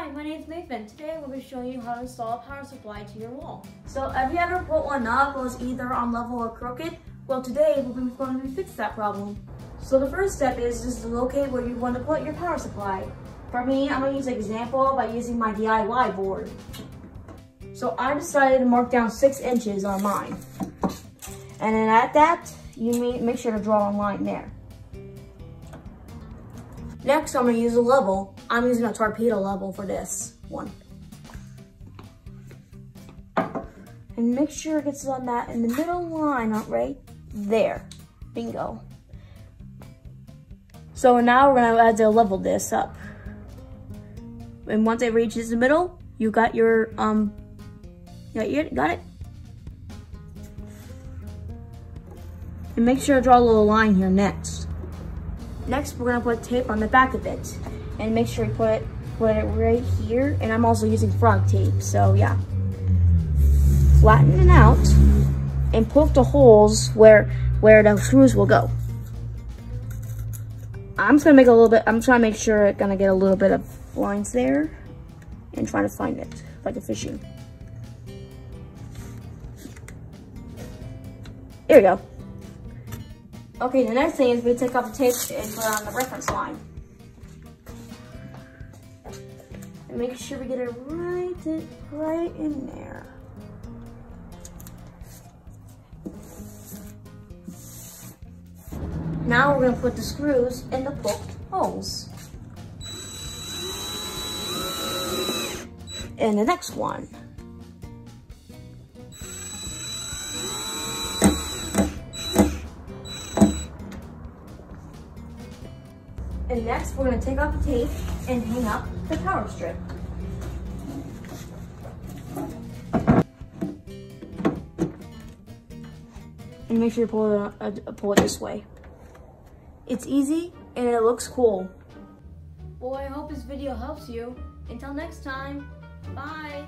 Hi, my name is Nathan. Today we'll be showing you how to install a power supply to your wall. So have you ever put one up that was either on level or crooked? Well today we're going to fix that problem. So the first step is just to locate where you want to put your power supply. For me, I'm going to use an example by using my DIY board. So I decided to mark down six inches on mine. And then at that, you make sure to draw a line there. Next, I'm gonna use a level. I'm using a torpedo level for this one. And make sure it gets on that in the middle line, right there. Bingo. So now we're gonna add to level this up. And once it reaches the middle, you got your, um, yeah, you got it? And make sure to draw a little line here next. Next, we're gonna put tape on the back of it. And make sure we put, put it right here. And I'm also using frog tape, so yeah. Flatten it out and poke the holes where, where the screws will go. I'm just gonna make a little bit, I'm trying to make sure it's gonna get a little bit of lines there and trying to find it like a fishing. Here we go. Okay, the next thing is we take off the tape and put on the reference line. And make sure we get it right, right in there. Now we're gonna put the screws in the poked holes. And the next one. And next, we're gonna take off the tape and hang up the power strip. And make sure you pull it, uh, pull it this way. It's easy and it looks cool. Well, I hope this video helps you. Until next time, bye.